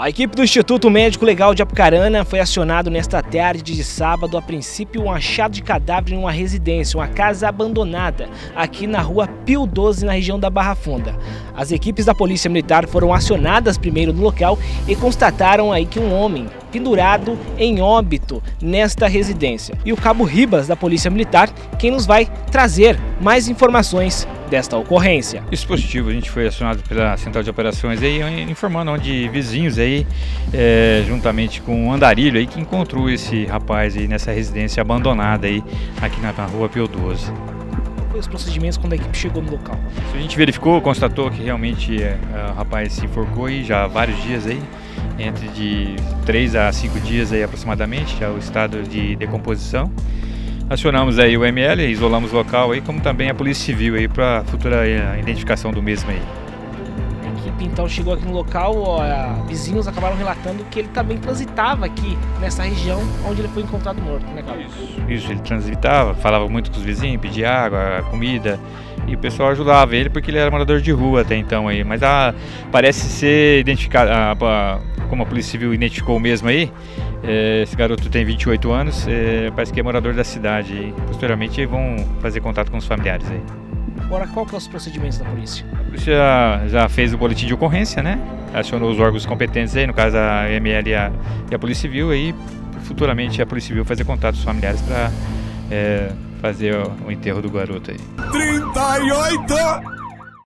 A equipe do Instituto Médico Legal de Apucarana foi acionado nesta tarde de sábado, a princípio, um achado de cadáver em uma residência, uma casa abandonada, aqui na rua Pio 12, na região da Barra Funda. As equipes da Polícia Militar foram acionadas primeiro no local e constataram aí que um homem pendurado em óbito nesta residência. E o cabo Ribas da Polícia Militar, quem nos vai trazer mais informações desta ocorrência. Isso positivo, a gente foi acionado pela Central de Operações aí, informando onde vizinhos aí, é, juntamente com o Andarilho aí, que encontrou esse rapaz aí nessa residência abandonada aí, aqui na, na rua Pio 12 os procedimentos quando a equipe chegou no local? A gente verificou, constatou que realmente é, o rapaz se enforcou aí já há vários dias aí, entre de 3 a 5 dias aí aproximadamente, já o estado de decomposição. Acionamos aí o ML, isolamos o local aí, como também a Polícia Civil aí para futura eh, identificação do mesmo aí. A equipe então chegou aqui no local, ó, vizinhos acabaram relatando que ele também transitava aqui nessa região onde ele foi encontrado morto, né, Carlos? Isso, isso, ele transitava, falava muito com os vizinhos, pedia água, comida, e o pessoal ajudava ele porque ele era morador de rua até então aí, mas a, parece ser identificado, a, a, como a Polícia Civil identificou mesmo aí, é, esse garoto tem 28 anos, é, parece que é morador da cidade. E posteriormente vão fazer contato com os familiares aí. Agora, qual que é os procedimentos da polícia? A polícia já, já fez o boletim de ocorrência, né? Acionou os órgãos competentes aí, no caso a ML e a, e a Polícia Civil, aí futuramente a Polícia Civil fazer contato com os familiares para é, fazer o, o enterro do garoto aí. 38!